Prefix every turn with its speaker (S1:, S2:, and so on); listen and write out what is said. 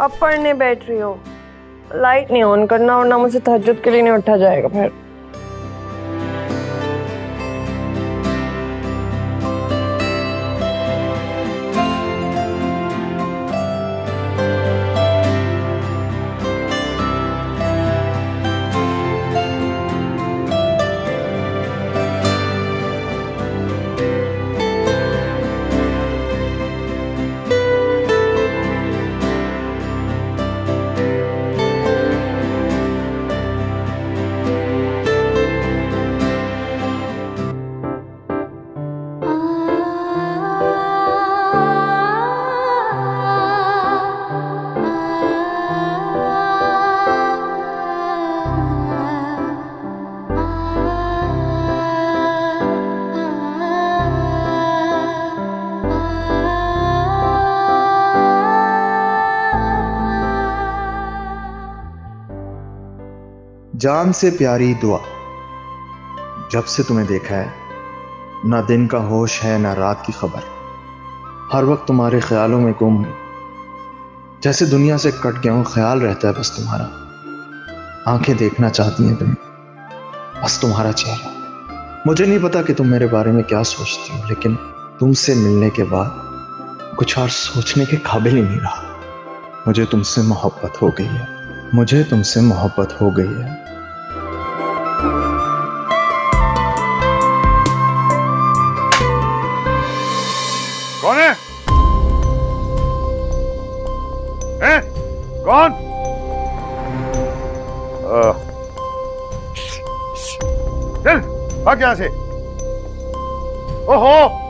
S1: अब पढ़ने बैठ रही हो। लाइट नहीं ऑन करना वरना मुझे तहजद के लिए नहीं उठा जाएगा फिर।
S2: जान से प्यारी दुआ। जब से तुम्हें देखा है, ना दिन का होश है, ना रात की खबर। हर वक्त तुम्हारे ख्यालों में गुम हूँ। जैसे दुनिया से कट गया हूँ, ख्याल रहता है बस तुम्हारा। आँखें देखना चाहती हैं तुम्हें, बस तुम्हारा चेहरा। मुझे नहीं पता कि तुम मेरे बारे में क्या सोचती हो, लेकिन तुमसे मिलने के बाद कुछ और सोचने के काबिल ही नहीं रहा। मुझे तुमसे मोहब्बत हो गई है। मुझे तुमसे मोहब्बत हो गई है।
S3: कौन है? ए? कौन? आ, चल भाग यहाँ से। ओहो!